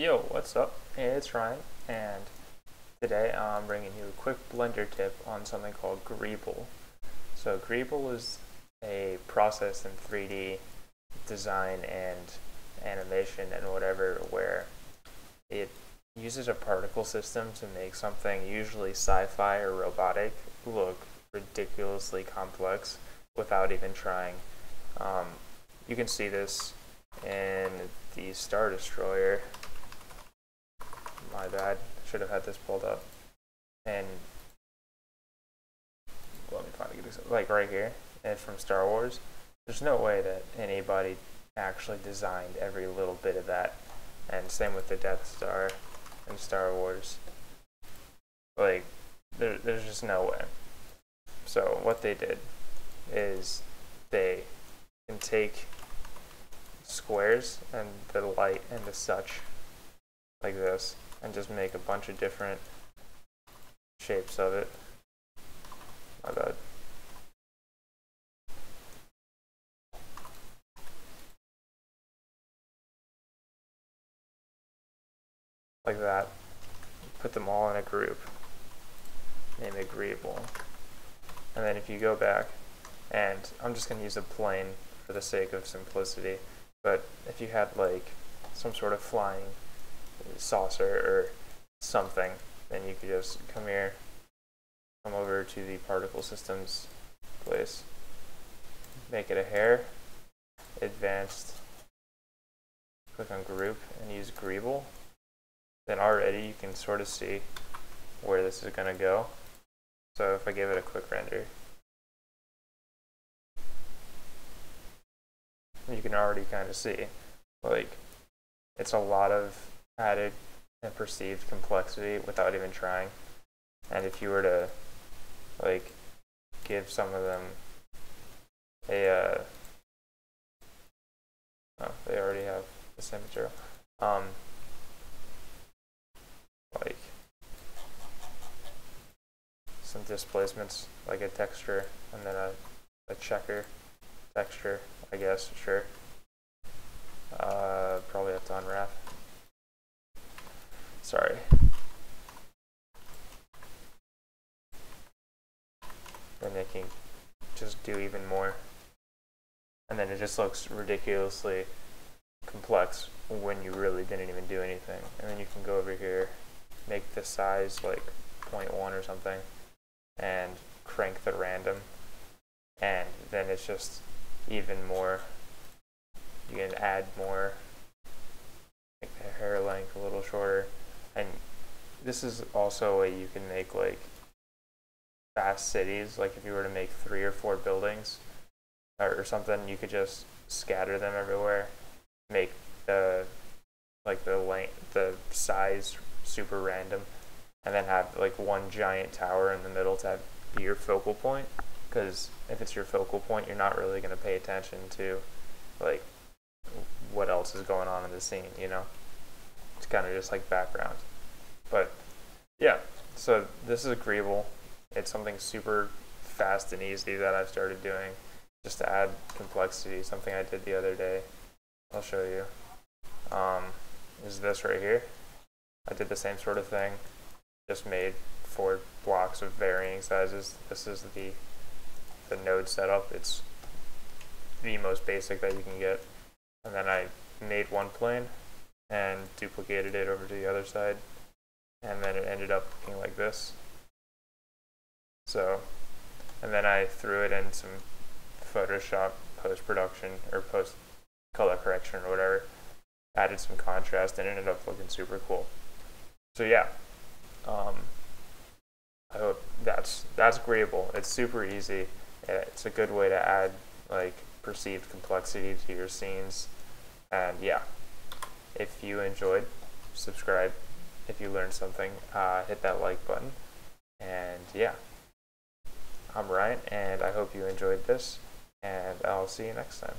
Yo, what's up? It's Ryan, and today I'm bringing you a quick Blender tip on something called Greeble. So Greeble is a process in 3D design and animation and whatever where it uses a particle system to make something usually sci-fi or robotic look ridiculously complex without even trying. Um, you can see this in the Star Destroyer my bad. Should have had this pulled up. And let me find a good example. Like right here, and from Star Wars. There's no way that anybody actually designed every little bit of that. And same with the Death Star in Star Wars. Like, there, there's just no way. So what they did is they can take squares and the light and the such like this and just make a bunch of different shapes of it. My bad. Like that. Put them all in a group. Name it Greeble. And then if you go back, and I'm just going to use a plane for the sake of simplicity, but if you had like some sort of flying saucer or something, then you could just come here, come over to the particle systems place, make it a hair, advanced, click on group and use Greeble. Then already you can sort of see where this is going to go. So if I give it a quick render, you can already kind of see like it's a lot of added and perceived complexity without even trying. And if you were to like give some of them a uh, oh, they already have the same material. Um, like some displacements, like a texture, and then a, a checker texture, I guess, sure. Uh, probably have to unwrap. Sorry. Then they can just do even more. And then it just looks ridiculously complex when you really didn't even do anything. And then you can go over here, make the size like 0.1 or something, and crank the random. And then it's just even more. You can add more, make the hair length a little shorter and this is also a way you can make like fast cities. Like if you were to make three or four buildings or, or something you could just scatter them everywhere. Make the like the length the size super random. And then have like one giant tower in the middle to have be your focal point. Because if it's your focal point you're not really going to pay attention to like what else is going on in the scene you know kind of just like background. But yeah, so this is a Greeble. It's something super fast and easy that I've started doing just to add complexity. Something I did the other day. I'll show you. Um, is this right here. I did the same sort of thing. Just made four blocks of varying sizes. This is the the node setup. It's the most basic that you can get. And then I made one plane and duplicated it over to the other side. And then it ended up looking like this. So and then I threw it in some Photoshop post-production or post color correction or whatever. Added some contrast and ended up looking super cool. So yeah. Um, I hope that's that's a Greeble. It's super easy. It's a good way to add like perceived complexity to your scenes. And yeah if you enjoyed, subscribe. If you learned something, uh, hit that like button. And yeah, I'm Ryan, and I hope you enjoyed this, and I'll see you next time.